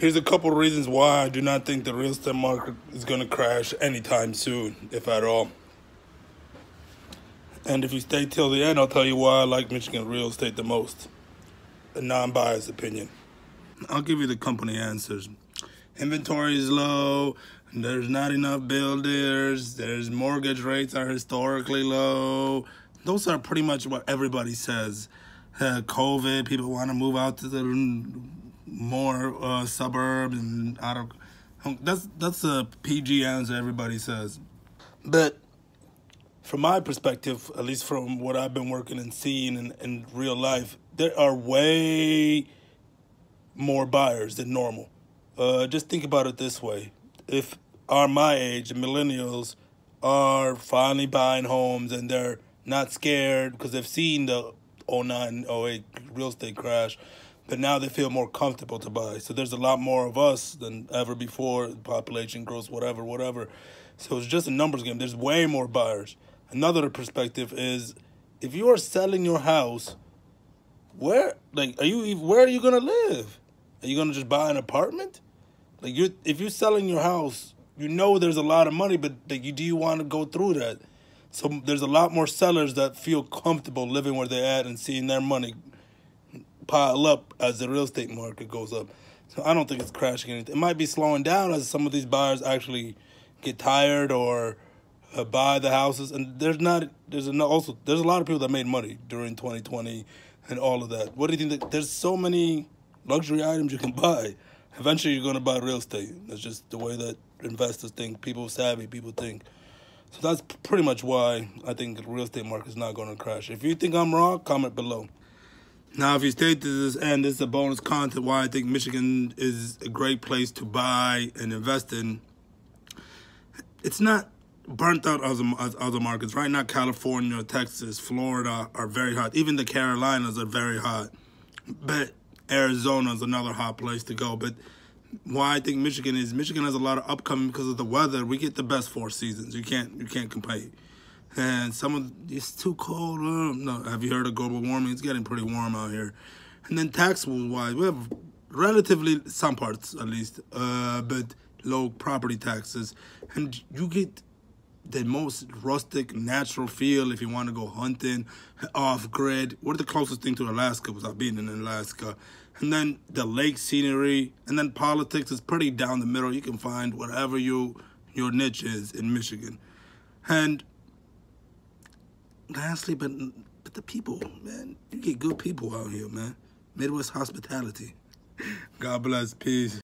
Here's a couple reasons why I do not think the real estate market is going to crash anytime soon, if at all. And if you stay till the end, I'll tell you why I like Michigan real estate the most. A non biased opinion. I'll give you the company answers. Inventory is low, there's not enough builders, there's mortgage rates are historically low. Those are pretty much what everybody says. Uh, COVID, people want to move out to the more uh, suburbs and out of that's that's a PG answer everybody says. But from my perspective, at least from what I've been working and seeing in, in real life, there are way more buyers than normal. Uh, just think about it this way: if are my age, millennials are finally buying homes and they're not scared because they've seen the 09, 08 real estate crash but now they feel more comfortable to buy. So there's a lot more of us than ever before. Population grows, whatever, whatever. So it's just a numbers game. There's way more buyers. Another perspective is if you are selling your house, where like are you where are you gonna live? Are you gonna just buy an apartment? Like you if you're selling your house, you know there's a lot of money, but like you do you want to go through that? So there's a lot more sellers that feel comfortable living where they're at and seeing their money pile up as the real estate market goes up. So I don't think it's crashing anything. It might be slowing down as some of these buyers actually get tired or uh, buy the houses. And there's not there's a, also there's a lot of people that made money during 2020 and all of that. What do you think? That, there's so many luxury items you can buy. Eventually, you're going to buy real estate. That's just the way that investors think. People savvy people think. So that's pretty much why I think the real estate market is not going to crash. If you think I'm wrong, comment below. Now, if you stay to this end, this is a bonus content why I think Michigan is a great place to buy and invest in. It's not burnt out as other markets. Right now, California, Texas, Florida are very hot. Even the Carolinas are very hot. But Arizona is another hot place to go. But why I think Michigan is Michigan has a lot of upcoming because of the weather. We get the best four seasons. You can't you can't complain and some of it's too cold. Uh, no, have you heard of global warming? It's getting pretty warm out here. And then taxable wise, we have relatively some parts at least, uh, but low property taxes, and you get the most rustic, natural feel if you want to go hunting, off grid. We're the closest thing to Alaska I've been in Alaska. And then the lake scenery, and then politics is pretty down the middle. You can find whatever you your niche is in Michigan. And lastly, but but the people, man, you get good people out here, man. Midwest hospitality. God bless. Peace.